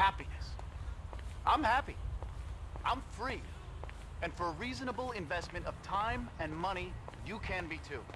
happiness. I'm happy. I'm free. And for a reasonable investment of time and money, you can be too.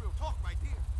Real talk right there.